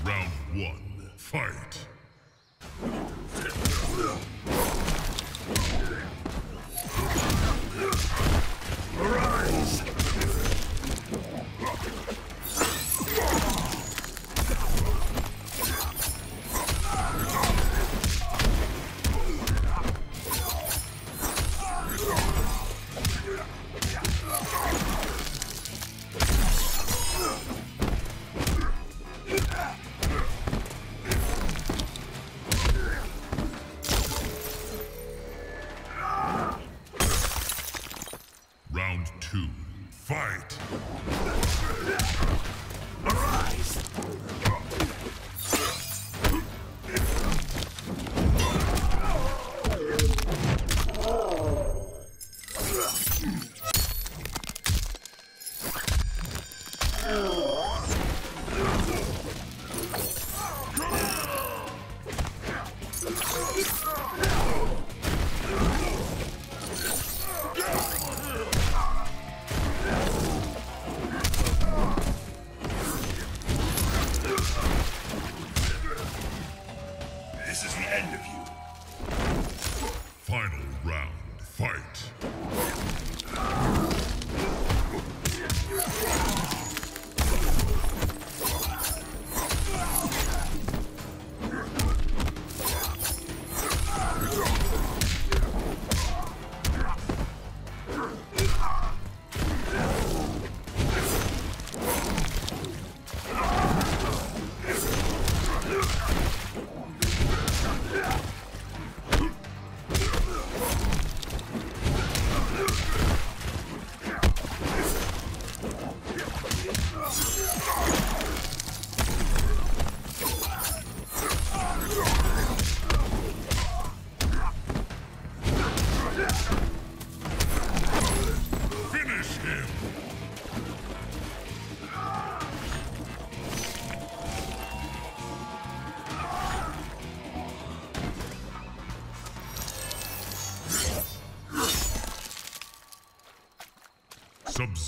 Round one, fight. Hmm.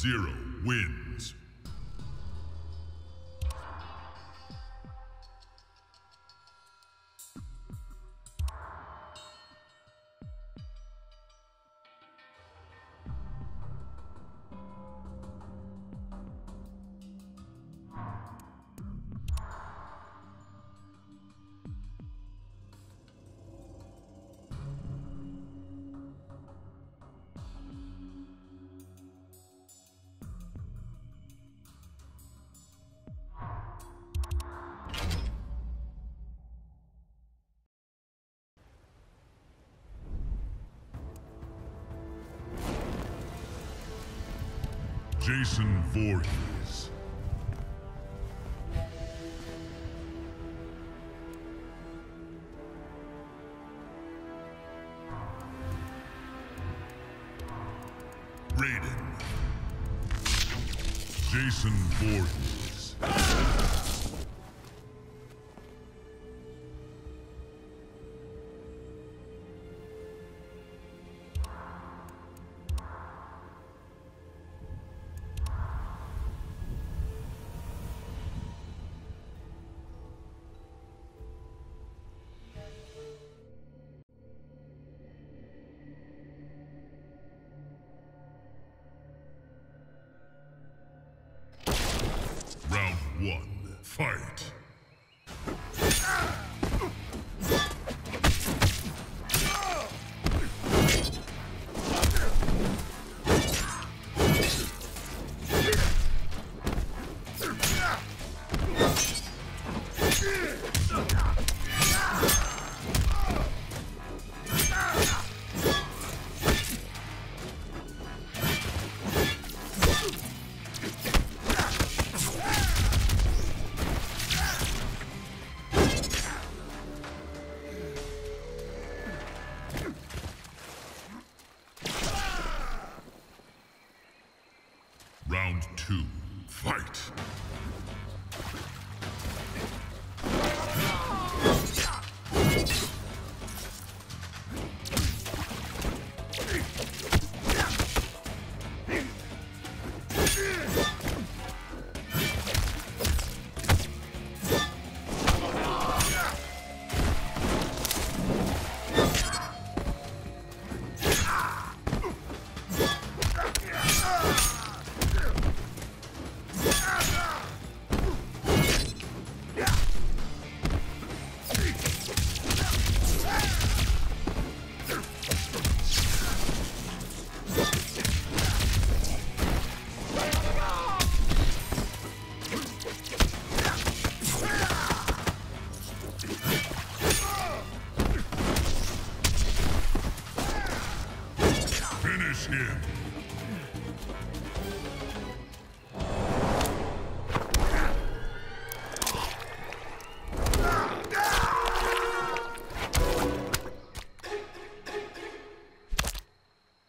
Sub-Zero wins. Jason Voorhees. Raiden. Jason Voorhees. Fight.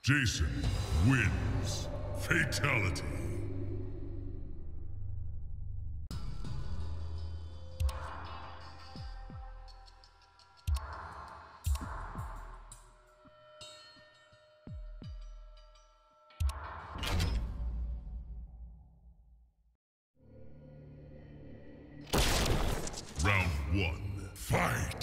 Jason wins. Fatality. Round one, fight!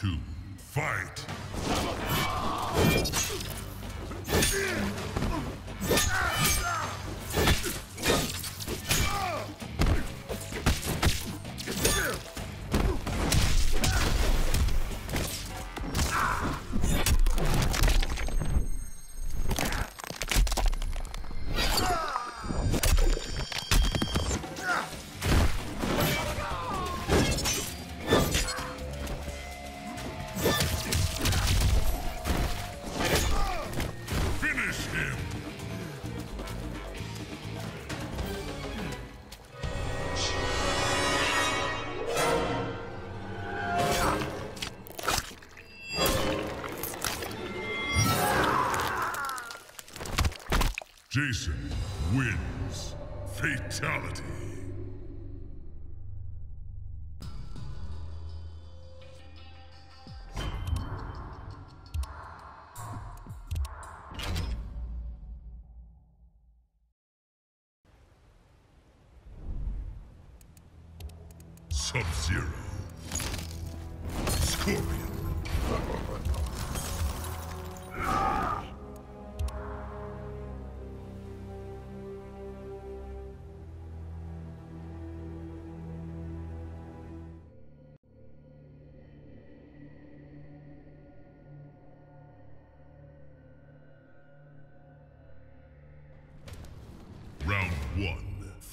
Two, fight! Jason wins. Fatality. Sub-Zero. Scorpion.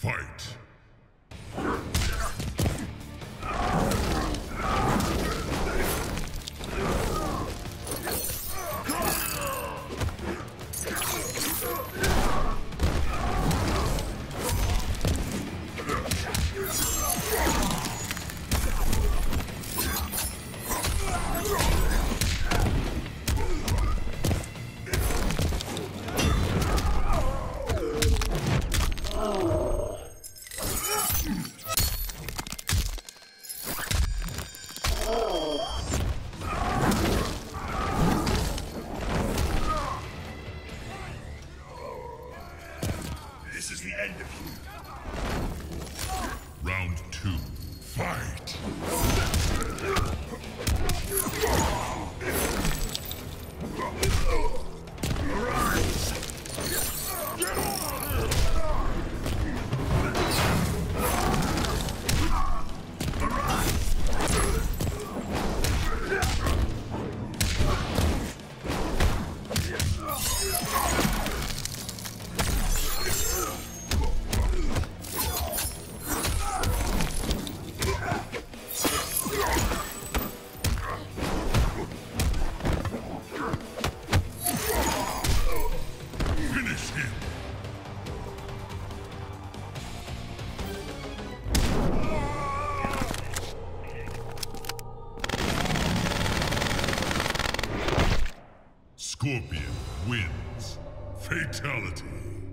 Fight! Scorpion wins. Fatality.